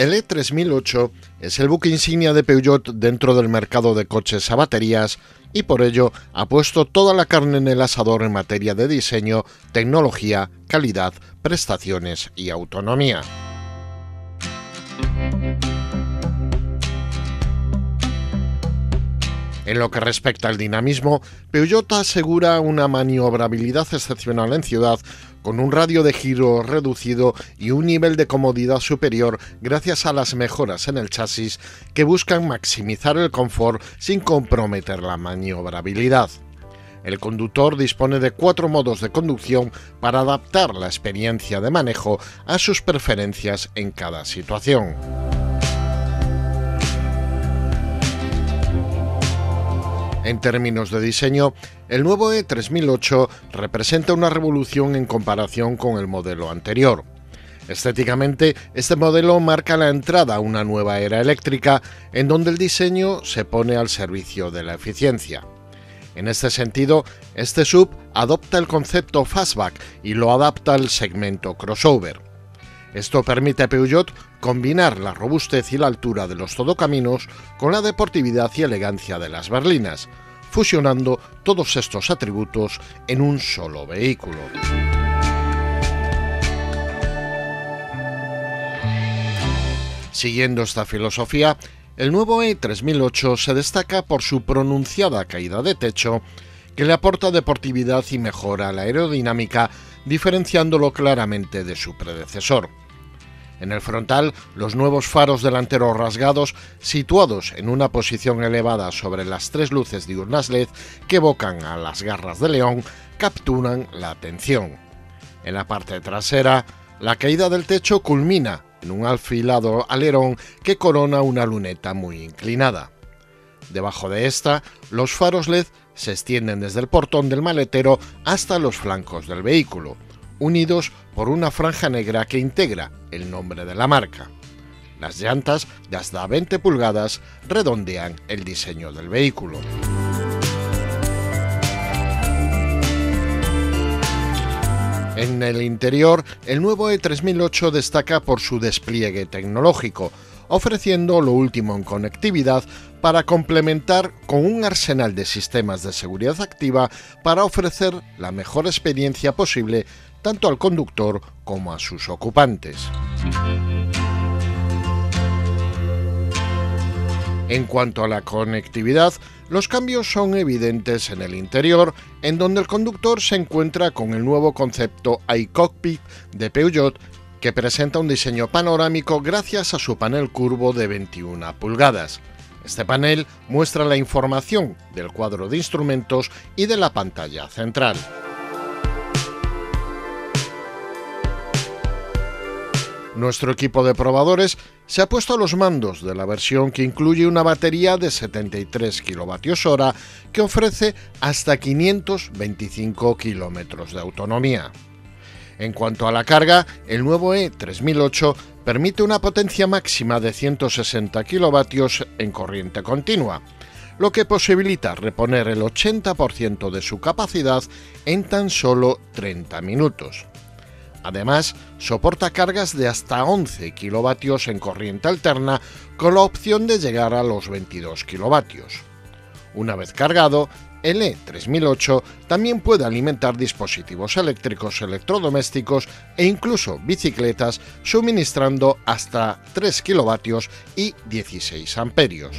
el E3008 es el buque insignia de Peugeot dentro del mercado de coches a baterías y por ello ha puesto toda la carne en el asador en materia de diseño, tecnología, calidad, prestaciones y autonomía. En lo que respecta al dinamismo, Peugeot asegura una maniobrabilidad excepcional en ciudad con un radio de giro reducido y un nivel de comodidad superior gracias a las mejoras en el chasis que buscan maximizar el confort sin comprometer la maniobrabilidad. El conductor dispone de cuatro modos de conducción para adaptar la experiencia de manejo a sus preferencias en cada situación. En términos de diseño, el nuevo E3008 representa una revolución en comparación con el modelo anterior. Estéticamente, este modelo marca la entrada a una nueva era eléctrica en donde el diseño se pone al servicio de la eficiencia. En este sentido, este sub adopta el concepto fastback y lo adapta al segmento crossover. Esto permite a Peugeot combinar la robustez y la altura de los todocaminos con la deportividad y elegancia de las berlinas, fusionando todos estos atributos en un solo vehículo. Siguiendo esta filosofía, el nuevo E3008 se destaca por su pronunciada caída de techo, que le aporta deportividad y mejora la aerodinámica, diferenciándolo claramente de su predecesor. En el frontal, los nuevos faros delanteros rasgados, situados en una posición elevada sobre las tres luces diurnas LED que evocan a las garras de león, capturan la atención. En la parte trasera, la caída del techo culmina en un alfilado alerón que corona una luneta muy inclinada. Debajo de esta, los faros LED se extienden desde el portón del maletero hasta los flancos del vehículo, unidos por una franja negra que integra el nombre de la marca. Las llantas de hasta 20 pulgadas redondean el diseño del vehículo. En el interior, el nuevo E3008 destaca por su despliegue tecnológico, ofreciendo lo último en conectividad para complementar con un arsenal de sistemas de seguridad activa para ofrecer la mejor experiencia posible tanto al conductor como a sus ocupantes. En cuanto a la conectividad, los cambios son evidentes en el interior, en donde el conductor se encuentra con el nuevo concepto iCockpit de Peugeot, que presenta un diseño panorámico gracias a su panel curvo de 21 pulgadas. Este panel muestra la información del cuadro de instrumentos y de la pantalla central. Nuestro equipo de probadores se ha puesto a los mandos de la versión que incluye una batería de 73 kWh que ofrece hasta 525 km de autonomía. En cuanto a la carga, el nuevo E3008 permite una potencia máxima de 160 kW en corriente continua, lo que posibilita reponer el 80% de su capacidad en tan solo 30 minutos. Además, soporta cargas de hasta 11 kilovatios en corriente alterna con la opción de llegar a los 22 kilovatios. Una vez cargado, el E3008 también puede alimentar dispositivos eléctricos electrodomésticos e incluso bicicletas suministrando hasta 3 kilovatios y 16 amperios.